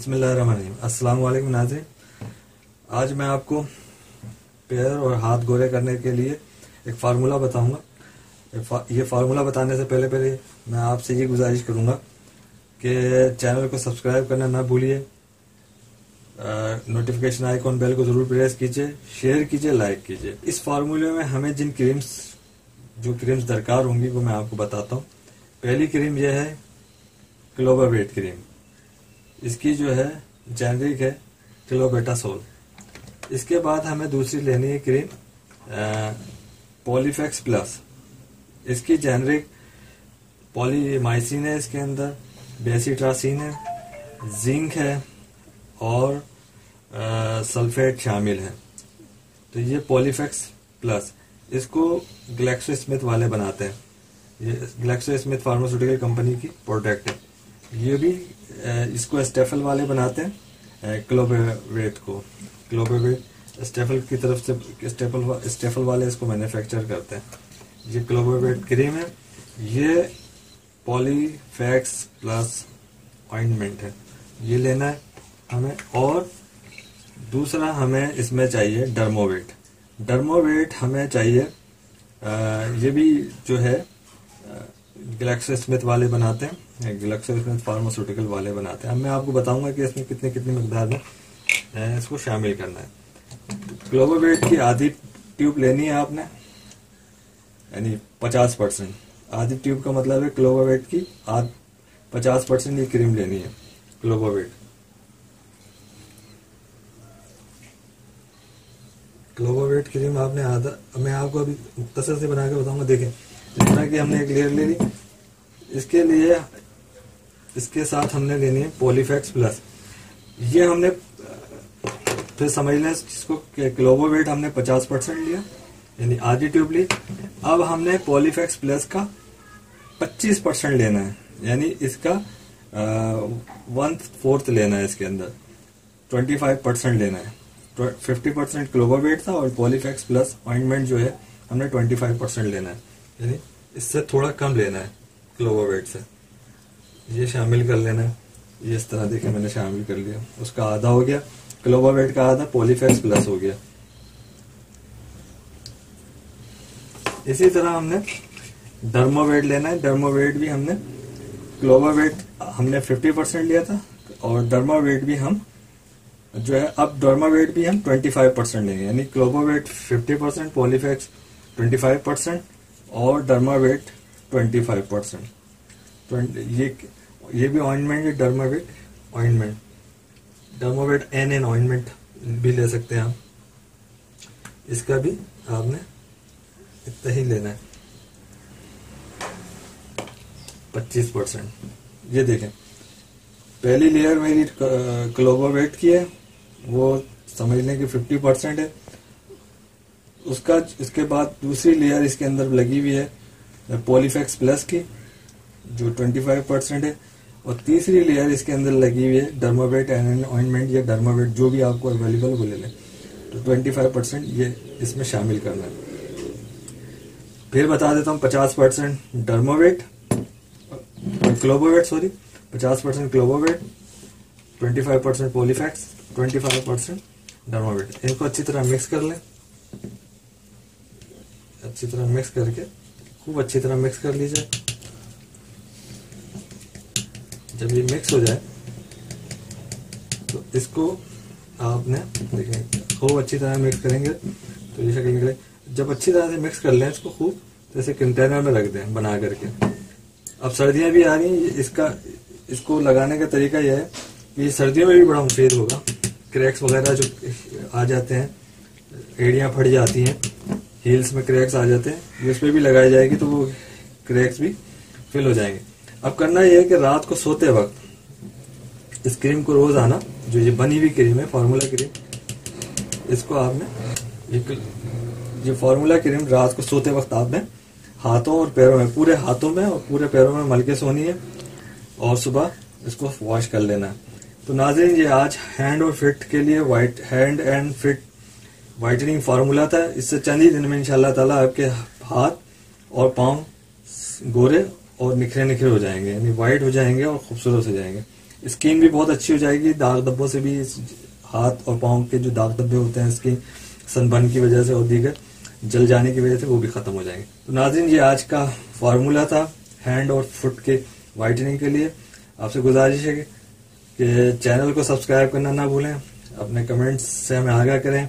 अस्सलाम वालेकुम नाज़रीन। आज मैं आपको पैर और हाथ गोरे करने के लिए एक फार्मूला बताऊँगा। ये फार्मूला बताने से पहले पहले मैं आपसे ये गुजारिश करूँगा कि चैनल को सब्सक्राइब करना ना भूलिए। नोटिफिकेशन आइकॉन बेल को ज़रूर प्रेस कीजिए शेयर कीजिए लाइक कीजिए। इस फार्मूले में हमें जिन क्रीम्स जो क्रीम्स दरकार होंगी वो मैं आपको बताता हूँ। पहली क्रीम यह है क्लोबावेट क्रीम इसकी जो है जेनरिक है क्लोबेटासोल इसके बाद हमें दूसरी लेनी है क्रीम पॉलीफेक्स प्लस इसकी जेनरिक पॉलीमाइसिन है इसके अंदर बेसिट्रासिन है जिंक है और आ, सल्फेट शामिल है. तो ये पॉलीफेक्स प्लस इसको ग्लैक्सो स्मिथ वाले बनाते हैं. ये ग्लैक्सो स्मिथ फार्मास्यूटिकल कंपनी की प्रोडक्ट है. ये भी इसको स्टेफल वाले बनाते हैं क्लोबेवेट को। क्लोबेवेट स्टेफल की तरफ़ से स्टेफल स्टेफल वाले इसको मैन्युफैक्चर करते हैं। ये क्लोबेवेट क्रीम है। ये पॉलीफैक्स प्लस ऑइंटमेंट है। ये लेना है हमें और दूसरा हमें इसमें चाहिए डर्मोवेट डर्मोवेट हमें चाहिए आ, ये भी जो है गलेक्सो स्मिथ वाले बनाते हैं। गलेक्सो स्मिथ फार्मास्यूटिकल वाले बनाते हैं। अब मैं आपको बताऊँगा कि इसमें कितने कितनी मकदार में इसको शामिल करना है। ग्लोबोवेट की आधी ट्यूब लेनी है आपने। यानी पचास परसेंट। आधी ट्यूब का मतलब है क्लोबोवेट की आध पचास परसेंट ये क्रीम लेनी है। क्लोबोवेट क्लोबोवेट क्रीम आपने आधा मैं आपको अभी मुख्तर से बना के बताऊँगा। देखें इस तरह की हमने एक लेयर ले ली। इसके लिए, इसके साथ हमने लेनी है पॉलीफैक्स प्लस ये हमने, फिर समझ लें जिसको क्लोबोवेट हमने 50 परसेंट लिया, यानी आधी ट्यूब ली अब हमने पॉलीफैक्स प्लस का 25 परसेंट लेना है, यानी इसका वन फोर्थ लेना है इसके अंदर। 25 परसेंट लेना है। 50 परसेंट क्लोबोवेट था और पॉलीफैक्स प्लस ऑइंटमेंट जो है, हमने 25 परसेंट लेना है। यानी इससे थोड़ा कम लेना है। क्लोबोवेट से ये शामिल कर लेना। है ये इस तरह देखे, मैंने शामिल कर लिया। उसका आधा हो गया। क्लोबोवेट का आधा पॉलीफेक्स प्लस हो गया। इसी तरह हमने डर्मोवेट लेना है। डर्मोवेट भी हमने क्लोबोवेट हमने 50 परसेंट लिया था और डर्मावेट भी हम जो है, अब डर्मावेट भी हम 25 परसेंट लेंगे। यानी क्लोबोवेट 50 परसेंट पॉलीफेक्स 25 परसेंट और डर्मावेट 25 परसेंट ये ये भी ऑइंटमेंट है Dermovate ointment Dermovate N N ointment भी ले सकते हैं आप। इसका भी आपने इतना ही लेना है। 25 परसेंट। ये देखें। पहली लेयर मेरी क्लोबोवेट की है। वो समझ लें कि 50 परसेंट है। उसका, इसके बाद दूसरी लेयर इसके अंदर लगी हुई है। पॉलीफेक्स प्लस की, जो 25 परसेंट है, और तीसरी लेयर इसके अंदर लगी हुई है डर्मावेट एंड ऑइंटमेंट या डर्मावेट जो भी आपको अवेलेबल वो ले लें। तो 25 परसेंट ये इसमें शामिल करना है। फिर बता देता हूँ 50 percent Dermovate Clobovate sorry 50 percent Clobovate 25 percent Polyfax 25 percent Dermovate इनको अच्छी तरह मिक्स कर लें। अच्छी तरह मिक्स करके खूब अच्छी तरह मिक्स कर लीजिए। जब ये मिक्स हो जाए तो इसको आपने देखें खूब अच्छी तरह मिक्स करेंगे तो ये शक्ल निकले। जब अच्छी तरह से मिक्स कर लें इसको खूब तो कंटेनर में रख दें बना करके। अब सर्दियाँ भी आ रही हैं इसका, इसको लगाने का तरीका यह है कि सर्दियों में भी बड़ा मुफीद होगा। क्रैक्स वगैरह जो आ जाते हैं, एड़ियाँ फट जाती हैं हील्स में क्रैक्स आ जाते हैं। इस पर भी लगाई जाएगी तो वो क्रैक्स भी फिल हो जाएँगे। अब करना यह है कि रात को सोते वक्त इस क्रीम को रोज आना, जो ये बनी हुई क्रीम है फार्मूला क्रीम इसको आपने ये फार्मूला क्रीम रात को सोते वक्त आपने हाथों और पैरों में, पूरे हाथों में और पूरे पैरों में मल के सोनी है और सुबह इसको वॉश कर लेना है। तो नाजरीन, ये आज हैंड और फिट के लिए white hand and fit whitening formula था। इससे चंद ही दिन में इंशाल्लाह ताला आपके हाथ और पाँव गोरे और निखरे निखरे हो जाएँगे। यानी वाइट हो जाएँगे और खूबसूरत हो जाएँगे। स्किन भी बहुत अच्छी हो जाएगी। दाग धब्बों से भी हाथ और पाँव के जो दाग धब्बे होते हैं इसकी सनबर्न की वजह से और दीगर जल जाने की वजह से वो भी खत्म हो जाएँगे। तो नाजिन ये आज का फार्मूला था हैंड और फुट के वाइटनिंग के लिए। आपसे गुजारिश है कि चैनल को सब्सक्राइब करना ना भूलें। अपने कमेंट्स से हमें आगाह करें।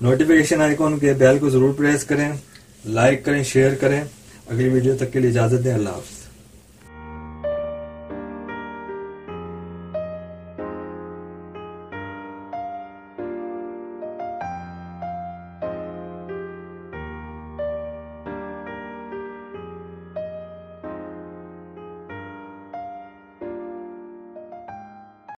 नोटिफिकेशन आइकॉन के बेल को ज़रूर प्रेस करें लाइक करें शेयर करें। अगली वीडियो तक के लिए इजाज़त दें, अल्लाह